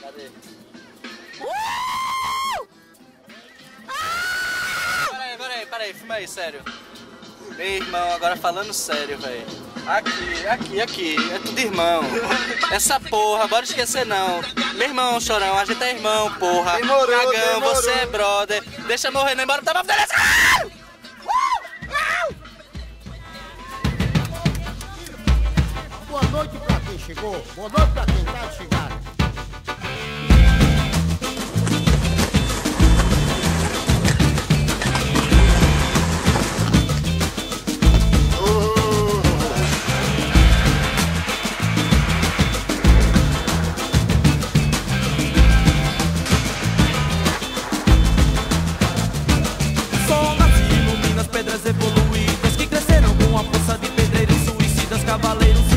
Cadê? Uh! Peraí, peraí, filma aí, sério. Meu irmão, agora falando sério, velho. Aqui, aqui, aqui, é tudo irmão. Essa porra, bora esquecer não. Meu irmão, chorão, a gente é irmão, porra. Demorou, Cagão, demorou. você é brother. Deixa morrer, não embora, tá pra chegou, bolou pra quem tá chegando. Somas tentar chegar. pedras evoluídas que cresceram com a força de pedreiros suicidas, cavaleiros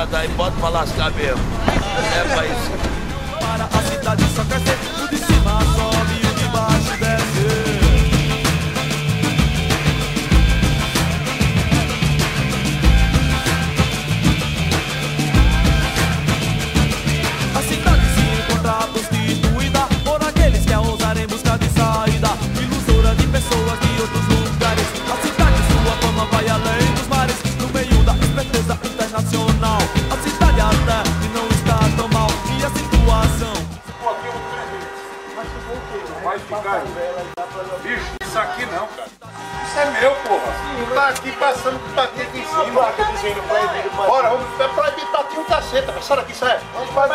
mulher daí bota pra lascar mesmo. É pra isso. Bicho, isso aqui não, cara. Isso é meu, porra. Sim, tá aqui passando batendo em cima. Bora, vamos. É proibido, tá aqui um caceta. Sai daqui, sai. Vamos para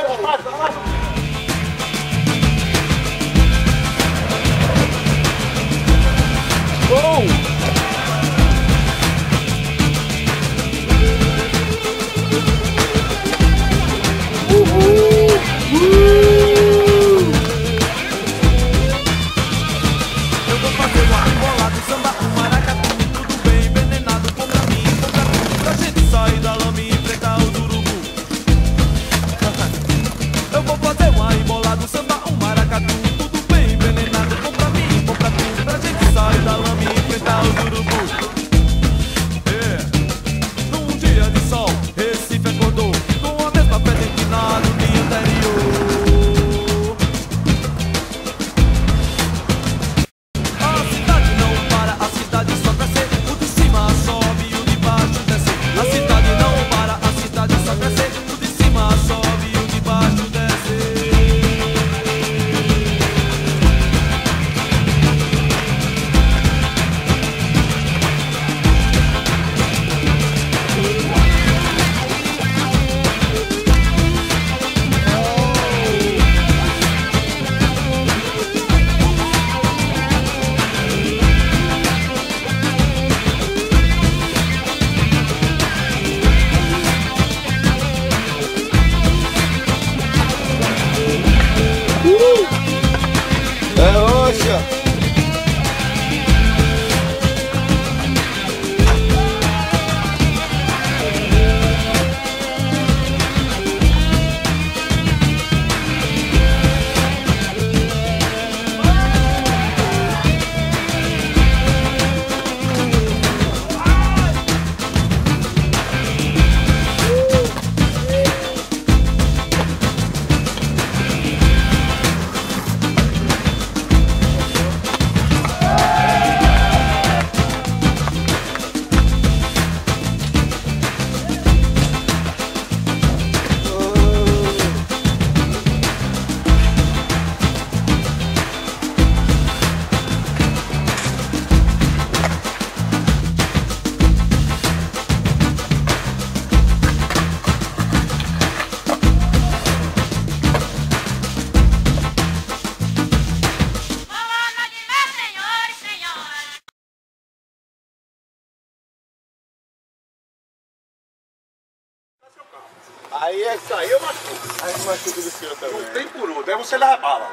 Aí é saiu, machuco. Aí machuca do senhor também. Não tem por outro, aí você leva bala.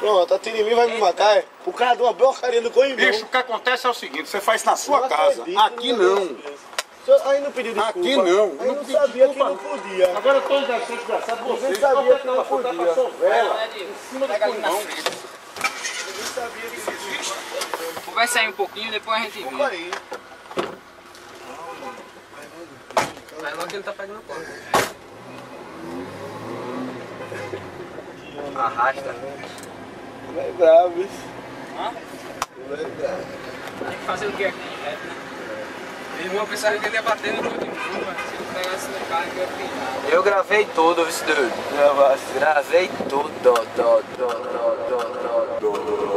Pronto, a atira em mim, vai me matar, é? Por causa de uma porcaria do coimbra. Bicho, o que acontece é o seguinte, você faz na sua casa, acredito, aqui não. Aí não pediu desculpa. Aqui não. Aí não, não sabia desculpa. que não podia. Agora eu tô achando desgraçado você. Você sabia que Não sabia que não podia. Vela, em cima do pulmão. Eu sabia que não Vai sair um pouquinho, depois a gente vê. Vai logo que ele tá pegando a porta. Arrasta. Vai bravo, isso. Tem que fazer o que aqui? Né? Meu irmão pensava que ele ia bater no outro irmão, mas se ele pegasse no carro, ele ia pintar. Eu gravei tudo, vice doido. Gravasse. Gravei tudo, do, do, do, do, do, do.